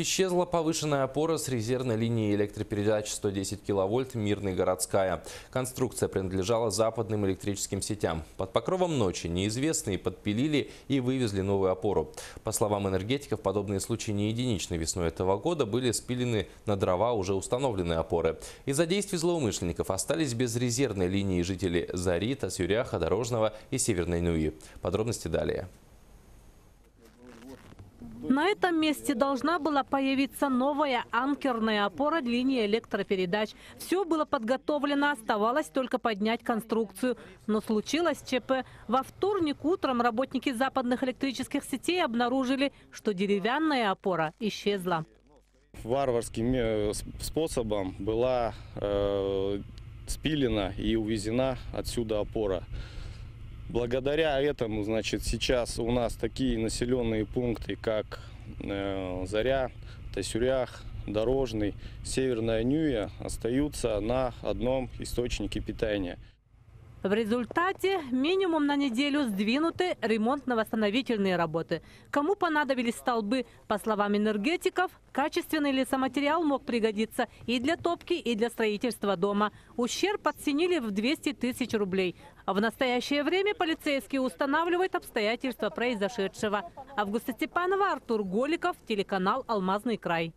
Исчезла повышенная опора с резервной линии электропередач 110 киловольт Мирный городская. Конструкция принадлежала западным электрическим сетям. Под покровом ночи неизвестные подпилили и вывезли новую опору. По словам энергетиков, подобные случаи не единичны. Весной этого года были спилены на дрова уже установленные опоры. Из-за действий злоумышленников остались без резервной линии жители Зарита, Сюряха, Дорожного и Северной Нуи. Подробности далее. На этом месте должна была появиться новая анкерная опора линии электропередач. Все было подготовлено, оставалось только поднять конструкцию. Но случилось ЧП. Во вторник утром работники западных электрических сетей обнаружили, что деревянная опора исчезла. Варварским э, способом была э, спилена и увезена отсюда опора. Благодаря этому, значит, сейчас у нас такие населенные пункты, как э, Заря, Тасюрях, Дорожный, Северная Нюя остаются на одном источнике питания. В результате минимум на неделю сдвинуты ремонтно-восстановительные работы. Кому понадобились столбы, по словам энергетиков, качественный лесоматериал мог пригодиться и для топки, и для строительства дома. Ущерб оценили в 200 тысяч рублей. А в настоящее время полицейские устанавливают обстоятельства произошедшего. Августа Степанова, Артур Голиков, телеканал «Алмазный край».